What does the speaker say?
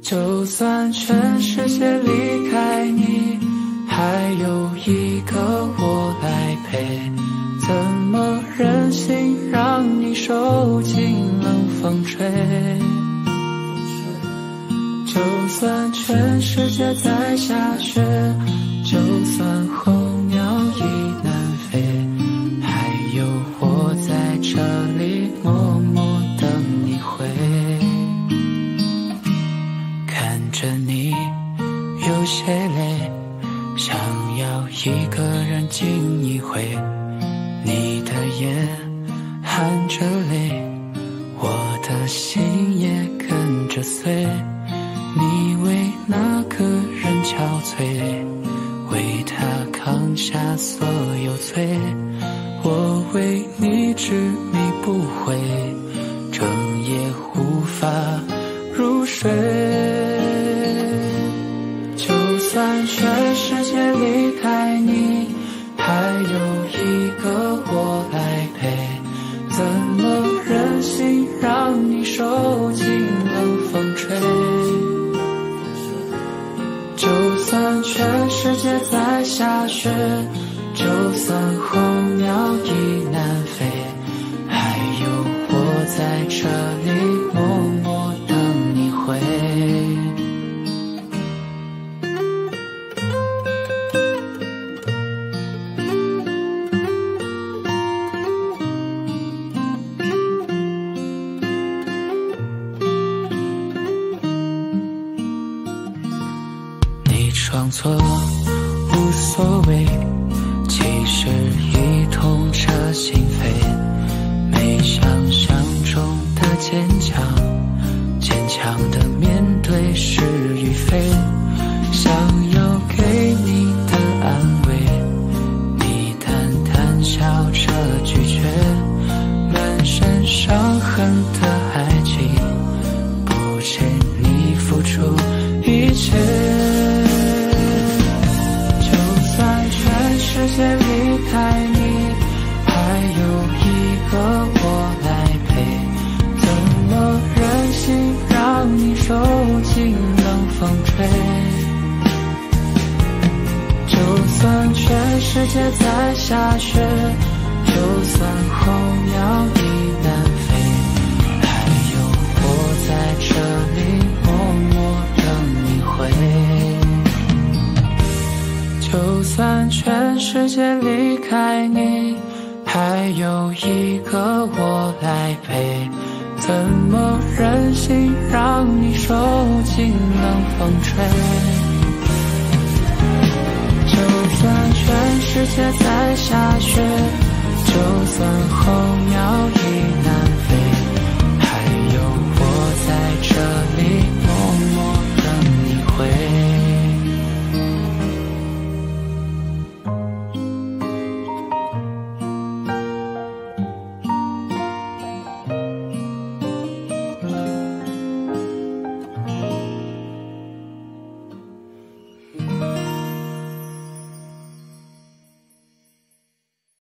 就算全世界离开你，还有一个我来陪，怎么忍心让你受尽冷风吹？就算全世界在下雪，就算些累，想要一个人静一回。你的眼含着泪，我的心也跟着碎。你为那个人憔悴，为他扛下所有罪。我为你执迷不悔，整夜无法就算全世界离开你，还有一个我来陪，怎么忍心让你受尽冷风吹？就算全世界在下雪，就算候鸟已南你闯错无所谓，其实已痛彻心扉。没想象中的坚强，坚强的面对是世界离开你，还有一个我来陪，怎么忍心让你受尽冷风吹？就算全世界在下雪，就算候鸟已就算全世界离开你，还有一个我来陪，怎么忍心让你受尽冷风吹？就算全世界在下雪，就算候